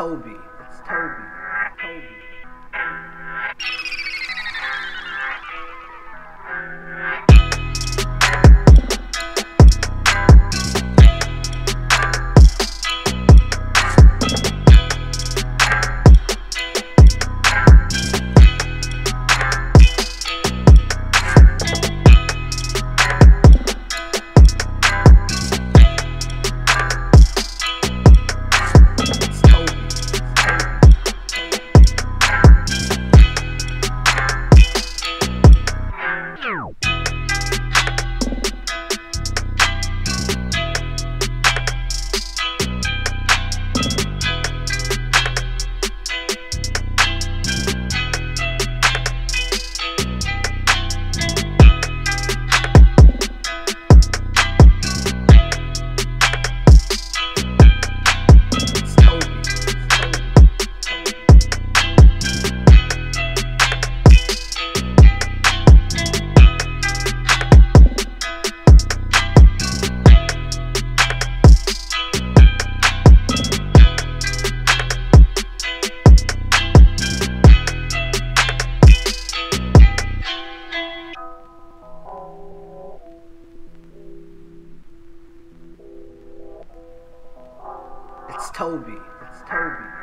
Toby. It's Toby. Toby. It's Toby.